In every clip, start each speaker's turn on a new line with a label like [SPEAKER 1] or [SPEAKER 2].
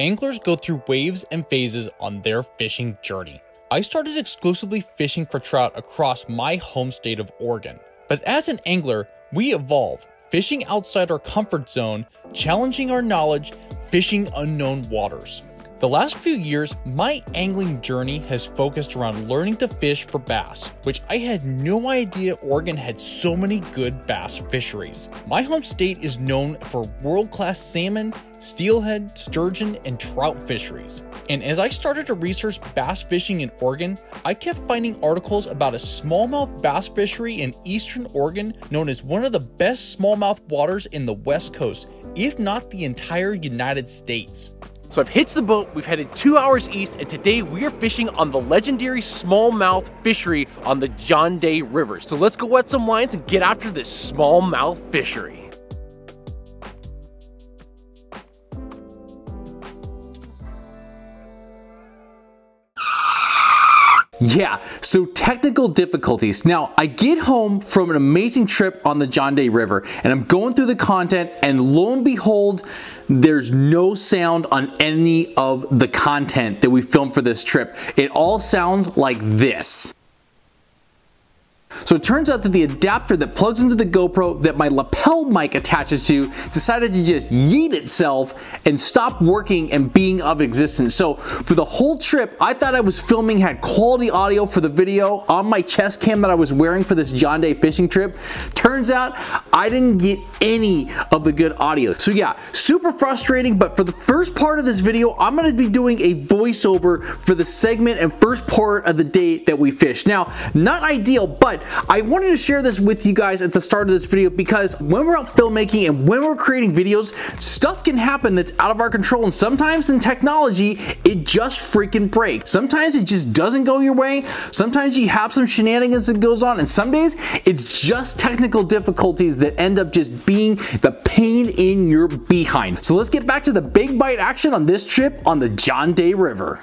[SPEAKER 1] Anglers go through waves and phases on their fishing journey. I started exclusively fishing for trout across my home state of Oregon. But as an angler, we evolve, fishing outside our comfort zone, challenging our knowledge, fishing unknown waters. The last few years, my angling journey has focused around learning to fish for bass, which I had no idea Oregon had so many good bass fisheries. My home state is known for world class salmon, steelhead, sturgeon, and trout fisheries. And as I started to research bass fishing in Oregon, I kept finding articles about a smallmouth bass fishery in eastern Oregon known as one of the best smallmouth waters in the West Coast, if not the entire United States.
[SPEAKER 2] So I've hitched the boat, we've headed two hours east, and today we are fishing on the legendary smallmouth fishery on the John Day River. So let's go wet some lines and get after this smallmouth fishery. Yeah, so technical difficulties. Now, I get home from an amazing trip on the John Day River and I'm going through the content and lo and behold, there's no sound on any of the content that we filmed for this trip. It all sounds like this. So it turns out that the adapter that plugs into the GoPro that my lapel mic attaches to decided to just yeet itself and stop working and being of existence. So for the whole trip, I thought I was filming, had quality audio for the video on my chest cam that I was wearing for this John Day fishing trip. Turns out I didn't get any of the good audio. So yeah, super frustrating, but for the first part of this video, I'm gonna be doing a voiceover for the segment and first part of the day that we fished. Now, not ideal, but I wanted to share this with you guys at the start of this video because when we're out filmmaking and when we're creating videos, stuff can happen that's out of our control and sometimes in technology, it just freaking breaks. Sometimes it just doesn't go your way. Sometimes you have some shenanigans that goes on and some days it's just technical difficulties that end up just being the pain in your behind. So let's get back to the big bite action on this trip on the John Day River.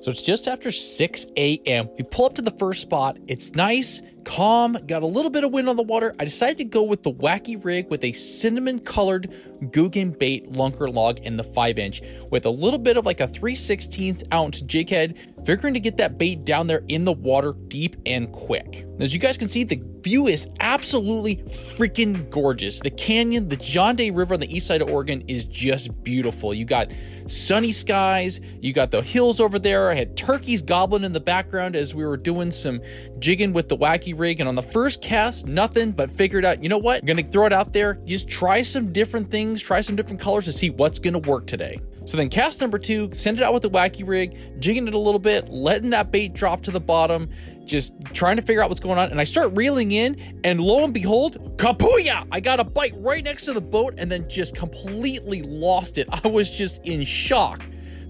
[SPEAKER 1] So it's just after 6 a.m. We pull up to the first spot. It's nice, calm, got a little bit of wind on the water. I decided to go with the wacky rig with a cinnamon colored Googan bait lunker log in the 5 inch with a little bit of like a 3 16th ounce jig head, figuring to get that bait down there in the water deep and quick. As you guys can see, the view is absolutely freaking gorgeous. The canyon, the John Day River on the east side of Oregon is just beautiful. You got sunny skies, you got the hills over there. I had turkeys gobbling in the background as we were doing some jigging with the wacky rig. And on the first cast, nothing, but figured out, you know what? I'm gonna throw it out there. Just try some different things, try some different colors to see what's gonna work today. So then cast number two, send it out with the wacky rig, jigging it a little bit, letting that bait drop to the bottom, just trying to figure out what's going on. And I start reeling in, and lo and behold, kapuya! I got a bite right next to the boat and then just completely lost it. I was just in shock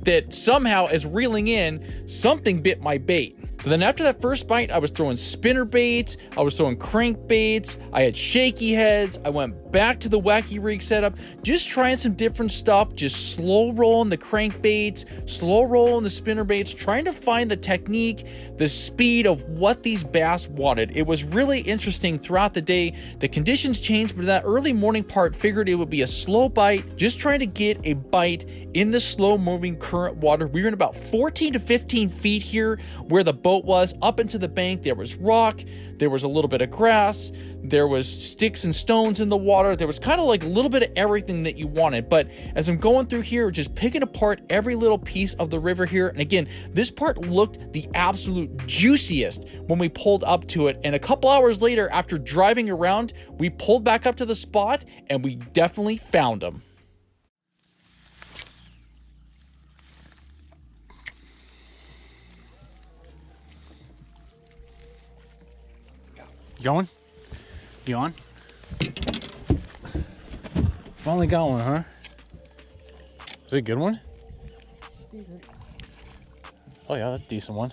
[SPEAKER 1] that somehow, as reeling in, something bit my bait. So then after that first bite, I was throwing spinner baits, I was throwing crank baits, I had shaky heads, I went back to the wacky rig setup, just trying some different stuff, just slow rolling the crank baits, slow rolling the spinner baits, trying to find the technique, the speed of what these bass wanted. It was really interesting throughout the day. The conditions changed, but that early morning part figured it would be a slow bite, just trying to get a bite in the slow moving current water. We were in about 14 to 15 feet here where the boat was. Up into the bank, there was rock, there was a little bit of grass, there was sticks and stones in the water. There was kind of like a little bit of everything that you wanted. But as I'm going through here, just picking apart every little piece of the river here. And again, this part looked the absolute juiciest when we pulled up to it. And a couple hours later, after driving around, we pulled back up to the spot and we definitely found them.
[SPEAKER 3] You going? You on? Finally got one, huh? Is it a good one? Decent. Oh yeah, that's a decent one.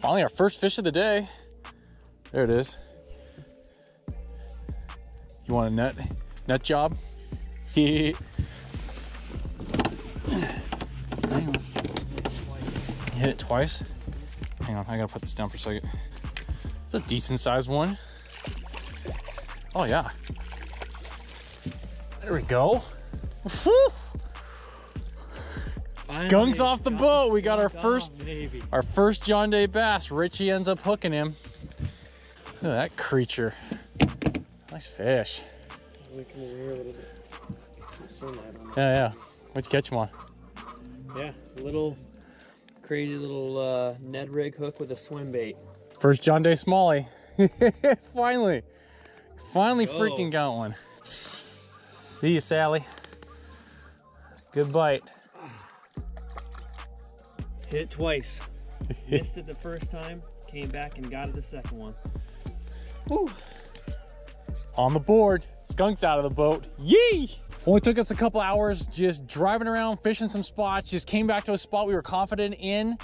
[SPEAKER 3] Finally our first fish of the day. There it is. You want a nut nut job? On. Hit it twice. Hang on, I gotta put this down for a second. It's a decent sized one. Oh yeah. There we go. Skunks off the boat. We got our first
[SPEAKER 4] maybe.
[SPEAKER 3] our first John Day bass. Richie ends up hooking him. Look at that creature. Nice fish.
[SPEAKER 4] Let me come over here a little bit. Some sunlight on
[SPEAKER 3] Yeah, yeah. What'd you catch him on?
[SPEAKER 4] it. Yeah, little crazy little uh, Ned rig hook with a swim bait.
[SPEAKER 3] First John Day Smalley. Finally. Finally freaking got one. See you, Sally. Good bite.
[SPEAKER 4] Hit it twice. Missed it the first time, came back and got it the second one. Woo.
[SPEAKER 3] On the board. Skunk's out of the boat. Yee! Only took us a couple hours just driving around, fishing some spots, just came back to a spot we were confident in,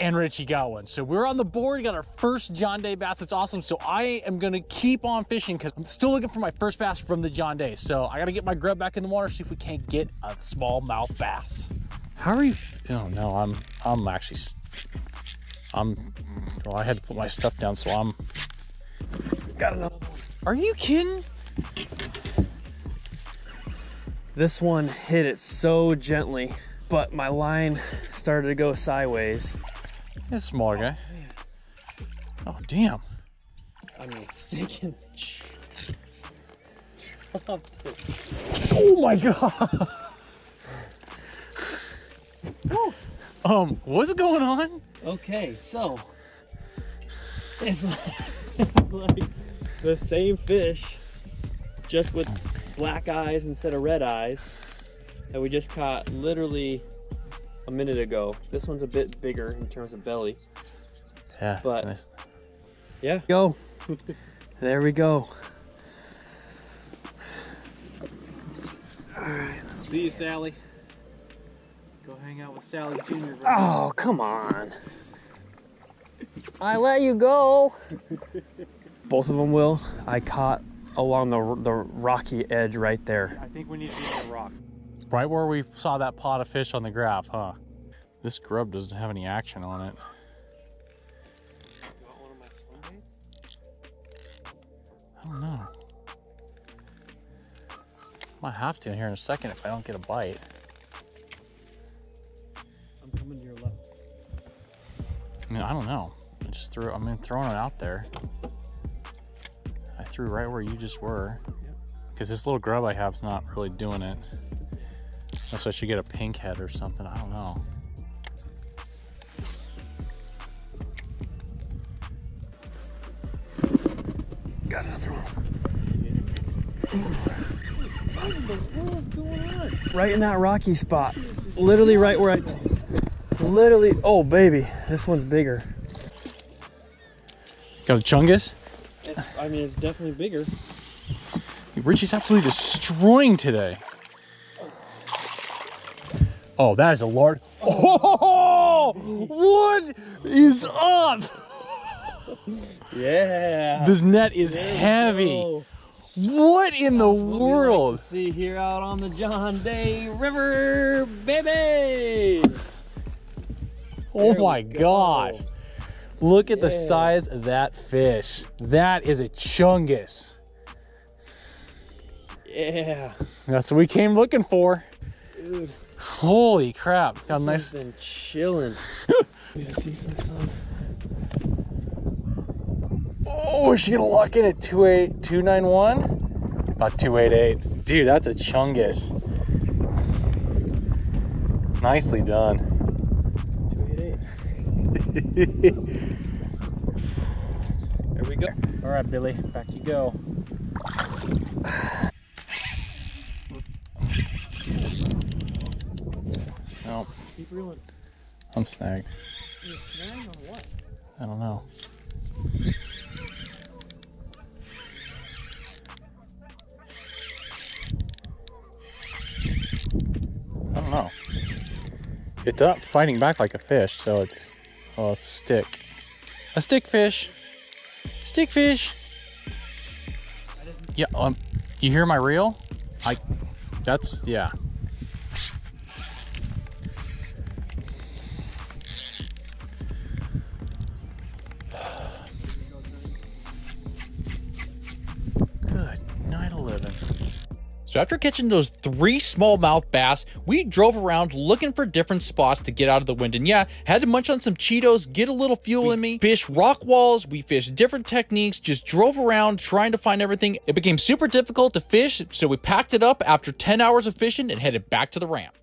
[SPEAKER 3] and Richie got one. So we're on the board, got our first John Day bass. It's awesome. So I am gonna keep on fishing because I'm still looking for my first bass from the John Day. So I gotta get my grub back in the water, see if we can't get a smallmouth bass. How are you? Oh no, I'm I'm actually I'm well, I had to put my stuff down, so I'm
[SPEAKER 4] Got another one.
[SPEAKER 3] Are you kidding?
[SPEAKER 4] This one hit it so gently, but my line started to go sideways.
[SPEAKER 3] It's a smaller guy. Oh damn.
[SPEAKER 4] I mean, sinking.
[SPEAKER 3] Oh my god. um, what's going on?
[SPEAKER 4] Okay, so it's like, like the same fish, just with black eyes instead of red eyes that we just caught literally a minute ago. This one's a bit bigger in terms of belly.
[SPEAKER 3] Yeah,
[SPEAKER 4] But-
[SPEAKER 3] nice.
[SPEAKER 4] Yeah. Go. there we go. All right.
[SPEAKER 3] See you, Sally. Go hang out with Sally Jr.
[SPEAKER 4] Oh, come on. I let you go. Both of them will. I caught along the, the rocky edge right there.
[SPEAKER 3] I think we need to get a rock. Right where we saw that pot of fish on the graph, huh? This grub doesn't have any action on it. I don't know. Might have to here in a second if I don't get a bite.
[SPEAKER 4] I'm coming to your left.
[SPEAKER 3] I mean, I don't know. I just threw. I mean, throwing it out there. I threw right where you just were. Because this little grub I have is not really doing it. Unless I should get a pink head or something. I don't know.
[SPEAKER 4] Got another one. Right in that rocky spot. Literally right where I. Literally. Oh, baby. This one's bigger.
[SPEAKER 3] Got a chungus?
[SPEAKER 4] I mean, it's definitely bigger.
[SPEAKER 3] Richie's absolutely destroying today. Oh, that is a large. Oh, what is up?
[SPEAKER 4] Yeah.
[SPEAKER 3] This net is
[SPEAKER 4] There
[SPEAKER 3] heavy. What in the
[SPEAKER 4] What we like
[SPEAKER 3] world?
[SPEAKER 4] see here out on the John Day River, baby.
[SPEAKER 3] Oh
[SPEAKER 4] There
[SPEAKER 3] my
[SPEAKER 4] go.
[SPEAKER 3] gosh. Look at the size of that fish. That is a chungus.
[SPEAKER 4] Yeah.
[SPEAKER 3] That's what we came looking for.
[SPEAKER 4] Dude,
[SPEAKER 3] Holy crap. Got
[SPEAKER 4] nice. been chilling. see some sun?
[SPEAKER 3] Oh, is she gonna lock in at 28 291? About 288. Dude, that's a chungus. Nicely done.
[SPEAKER 4] 288. There we go.
[SPEAKER 3] All right, Billy, back you go.
[SPEAKER 4] Keep reeling.
[SPEAKER 3] I'm snagged.
[SPEAKER 4] Snagging on what?
[SPEAKER 3] I don't know. I don't know. It's up fighting back like a fish, so it's a stick. A stick fish. Stick fish. Yeah, um you hear my reel? I that's yeah. So after catching those three smallmouth bass, we drove around looking for different spots to get out of the wind. And yeah, had to munch on some Cheetos, get a little fuel in me, fish rock walls, we fished different techniques, just drove around trying to find everything. It became super difficult to fish, so we packed it up after 10 hours of fishing and headed back to the ramp.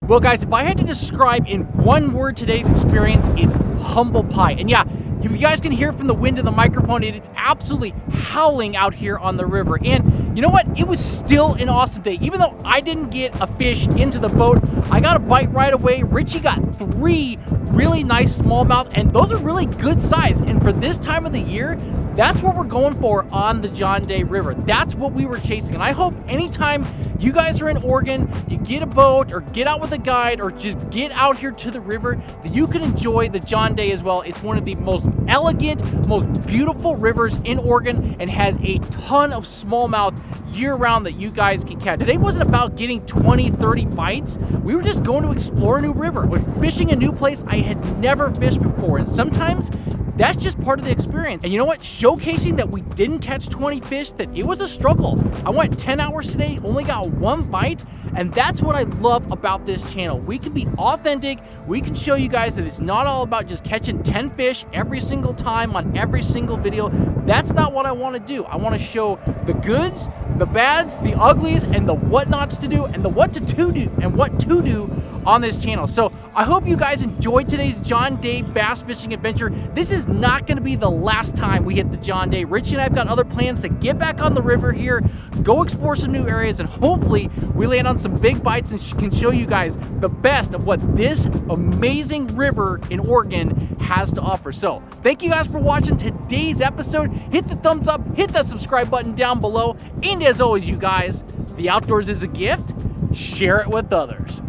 [SPEAKER 1] Well, guys, if I had to describe in one word today's experience, it's humble pie. And yeah, if you guys can hear from the wind in the microphone, it is absolutely howling out here on the river. And you know what? It was still an awesome day. Even though I didn't get a fish into the boat, I got a bite right away. Richie got three really nice smallmouth, and those are really good size. And for this time of the year, that's what we're going for on the John Day River. That's what we were chasing. And I hope anytime you guys are in Oregon, you get a boat or get out with a guide or just get out here to the river, that you can enjoy the John Day as well. It's one of the most elegant, most beautiful rivers in Oregon and has a ton of smallmouth year round that you guys can catch. Today wasn't about getting 20, 30 bites. We were just going to explore a new river. We're fishing a new place I had never fished before. And sometimes that's just part of the experience. And you know what? Showcasing that we didn't catch 20 fish, that it was a struggle. I went 10 hours today, only got one bite, and that's what I love about this channel. We can be authentic. We can show you guys that it's not all about just catching 10 fish every single time on every single video. That's not what I want to do. I want to show the goods, the bads, the uglies, and the what nots to do, and the what to do and what to do on this channel. So I hope you guys enjoyed today's John Day bass fishing adventure. This is not going to be the last time we hit the John Day. Richie and I have got other plans to get back on the river here, go explore some new areas, and hopefully we land on some big bites and can show you guys the best of what this amazing river in Oregon has to offer. So thank you guys for watching today's episode. Hit the thumbs up, hit the subscribe button down below, and as always, you guys, the outdoors is a gift. Share it with others.